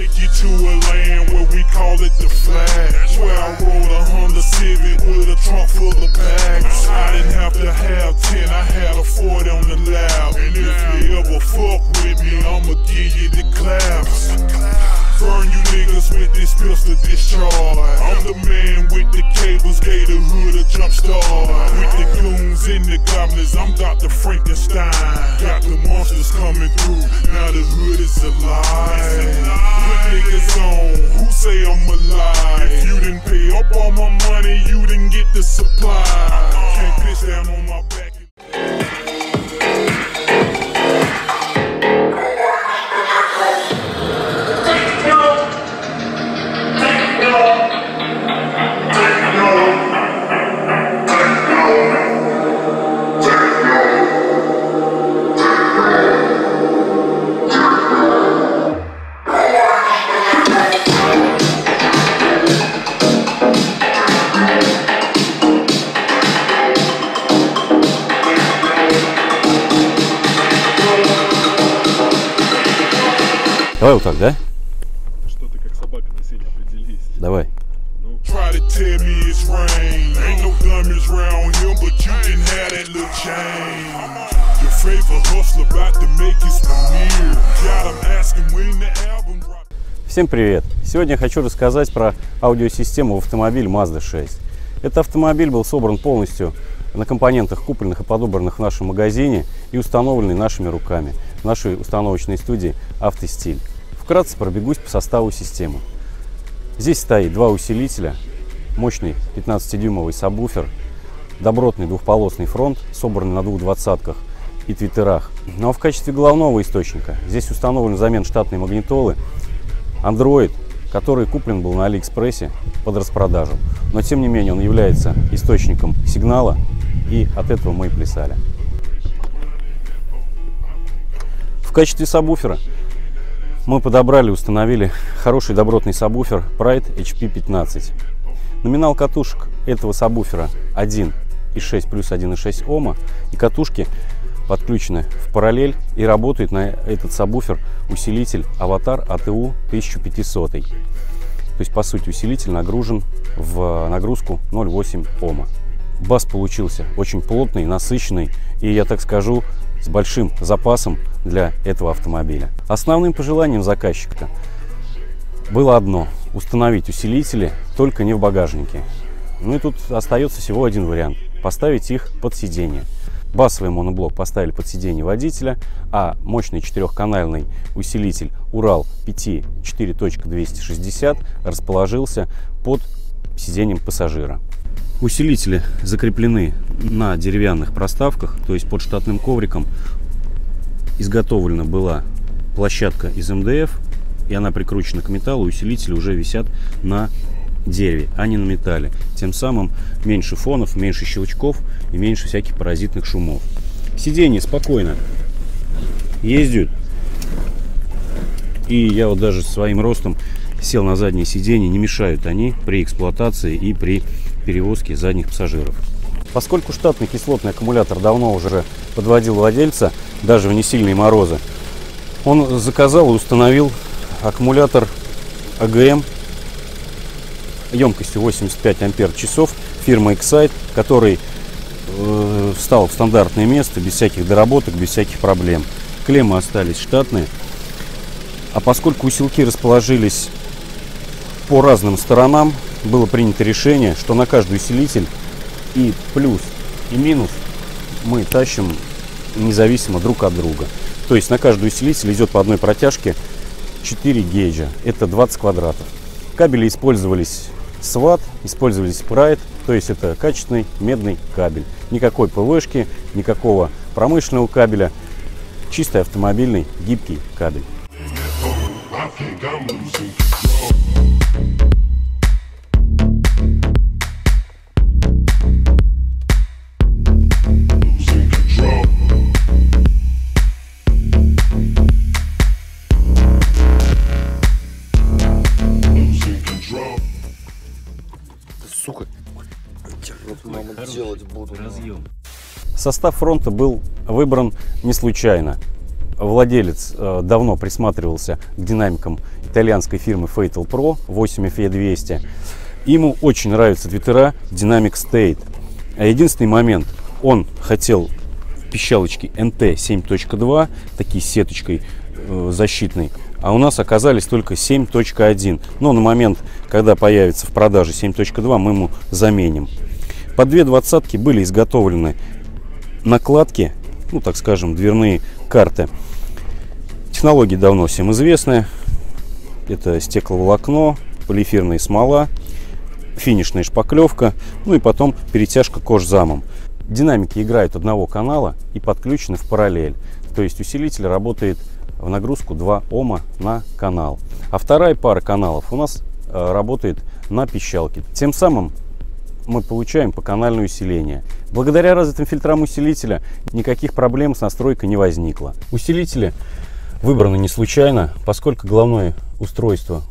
Take you to a land where we call it the flag. Where I rode a Honda Civic with a trunk full of packs. I didn't have to have 10, I had a 40 on the lap. And if you ever fuck with me, I'ma give you the claps. Burn you niggas with this pistol discharge. I'm the man with the cables, gave the hood a jump start. With the goblins, I'm Dr. Frankenstein. Got the monsters coming through, now the hood is alive. Put niggas on, who say I'm alive? If you didn't pay up all my money, you didn't get the supply. Давай вот так, да? Что ты как собака на сене определись. Давай. Try to tell me it's rain. Ain't no dummies round here, but you can have that little chain. Your favorite hustler about to make his premiere. Got 'em asking when the album drop. Всем привет! Сегодня хочу рассказать про аудиосистему в автомобиль Mazda 6. Этот автомобиль был собран полностью на компонентах, купленных и подобранных в нашем магазине и установленный нашими руками в нашей установочной студии «Автостиль». Вкратце пробегусь по составу системы. Здесь стоит два усилителя, мощный 15-дюймовый сабвуфер, добротный двухполосный фронт, собранный на двух двадцатках и твиттерах. Ну а в качестве головного источника здесь установлен взамен штатной магнитолы Android, который куплен был на Алиэкспрессе под распродажу. Но тем не менее он является источником сигнала, и от этого мы и плясали. В качестве сабвуфера мы подобрали установили хороший добротный сабвуфер Pride HP15. Номинал катушек этого сабвуфера 1,6 плюс 1,6 Ома. И катушки подключены в параллель и работает на этот сабвуфер усилитель Avatar ATU 1500. То есть, по сути, усилитель нагружен в нагрузку 0,8 Ома. Бас получился очень плотный, насыщенный и, я так скажу, с большим запасом для этого автомобиля. Основным пожеланием заказчика было одно – установить усилители только не в багажнике. Ну и тут остается всего один вариант – поставить их под сиденье. Басовый моноблок поставили под сиденье водителя, а мощный четырехканальный усилитель Урал 5 4.260 расположился под сиденьем пассажира. Усилители закреплены на деревянных проставках, то есть под штатным ковриком. Изготовлена была площадка из МДФ, и она прикручена к металлу. Усилители уже висят на дереве, а не на металле. Тем самым меньше фонов, меньше щелчков и меньше всяких паразитных шумов. Сиденье спокойно ездят. И я вот даже своим ростом сел на заднее сиденье, не мешают они при эксплуатации и при перевозке задних пассажиров. Поскольку штатный кислотный аккумулятор давно уже подводил владельца, даже в несильные морозы, он заказал и установил аккумулятор АГМ емкостью 85 ампер часов фирмы Excite, который э, встал в стандартное место без всяких доработок, без всяких проблем. Клеммы остались штатные. А поскольку усилки расположились по разным сторонам, было принято решение, что на каждый усилитель и плюс, и минус мы тащим независимо друг от друга. То есть на каждый усилитель идет по одной протяжке 4 гейджа. Это 20 квадратов. Кабели использовались SWAT, использовались Pride, то есть это качественный медный кабель. Никакой ПВшки, никакого промышленного кабеля, чистый автомобильный гибкий кабель. Состав фронта был выбран не случайно. Владелец э, давно присматривался к динамикам итальянской фирмы Fatal Pro 8FE200. Ему очень нравятся твиттера Dynamic State. А единственный момент, он хотел пищалочки NT 7.2, такие сеточкой э, защитной, а у нас оказались только 7.1. Но на момент, когда появится в продаже 7.2, мы ему заменим. По две двадцатки были изготовлены накладки, ну так скажем, дверные карты. Технологии давно всем известны. Это стекловолокно, полиэфирная смола, финишная шпаклевка, ну и потом перетяжка кожзамом. Динамики играют одного канала и подключены в параллель. То есть усилитель работает в нагрузку 2 Ома на канал. А вторая пара каналов у нас э, работает на пищалке. Тем самым мы получаем по канальное усиление. Благодаря развитым фильтрам усилителя никаких проблем с настройкой не возникло. Усилители выбраны не случайно, поскольку головное устройство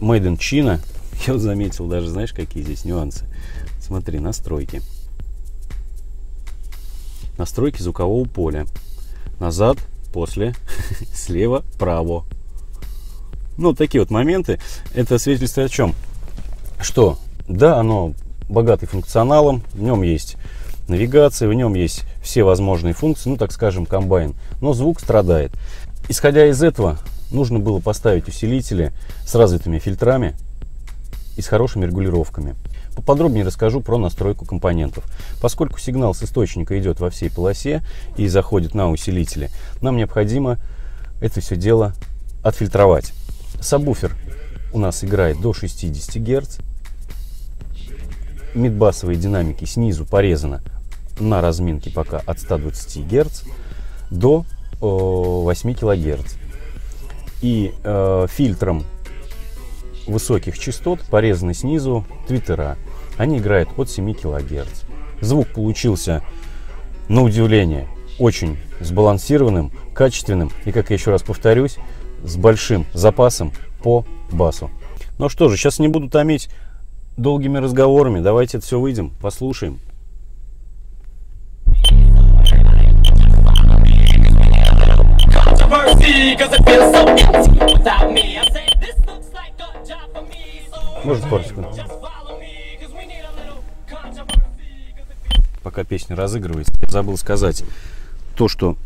Made in China. Я заметил даже, знаешь, какие здесь нюансы. Смотри, настройки. Настройки звукового поля. Назад, после, слева, право. Ну, такие вот моменты. Это свидетельствует о чем? Что, да, оно богатый функционалом, в нем есть навигация, в нем есть все возможные функции, ну, так скажем, комбайн. Но звук страдает. Исходя из этого, нужно было поставить усилители с развитыми фильтрами и с хорошими регулировками. Поподробнее расскажу про настройку компонентов. Поскольку сигнал с источника идет во всей полосе и заходит на усилители, нам необходимо это все дело отфильтровать. Сабвуфер у нас играет до 60 Гц. Мидбасовые динамики снизу порезаны на разминке пока от 120 Гц до 8 кГц. И э, фильтром высоких частот порезаны снизу твиттера. Они играют от 7 кГц. Звук получился, на удивление, очень сбалансированным, качественным и, как я еще раз повторюсь, с большим запасом по басу. Ну что же, сейчас не буду томить долгими разговорами. Давайте это все выйдем, послушаем. Может секунд. Пока песня разыгрывается, я забыл сказать то, что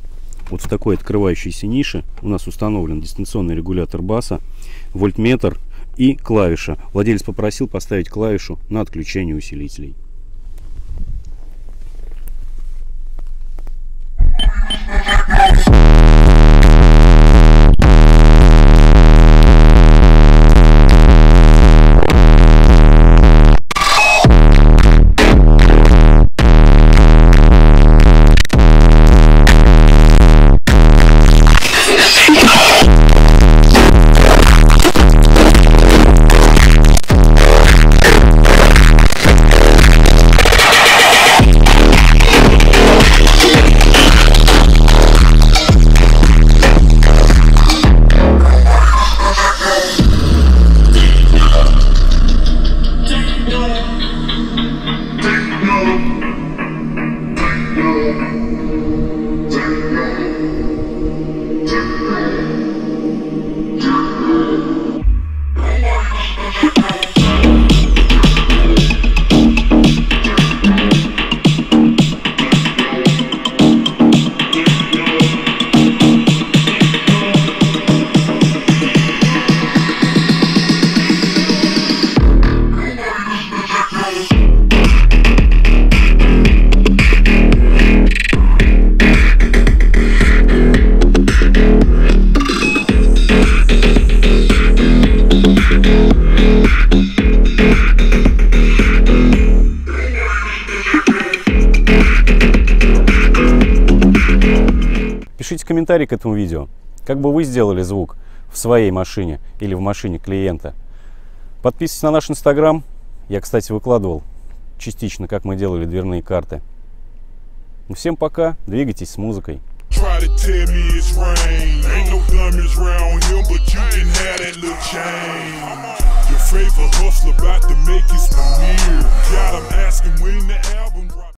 вот в такой открывающейся нише у нас установлен дистанционный регулятор баса, вольтметр и клавиша. Владелец попросил поставить клавишу на отключение усилителей. Techno. Techno. Комментарий к этому видео, как бы вы сделали звук в своей машине или в машине клиента. Подписывайтесь на наш инстаграм. Я, кстати, выкладывал частично, как мы делали дверные карты. Ну, всем пока, двигайтесь с музыкой. Try to tell me it's rain. Ain't no dummies round here, but you can have that little change. Your favorite hustler about to make his premiere. Got him asking when the album.